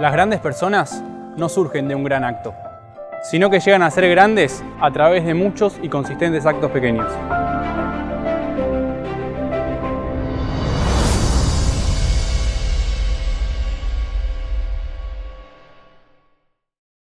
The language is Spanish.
Las grandes personas no surgen de un gran acto, sino que llegan a ser grandes a través de muchos y consistentes actos pequeños.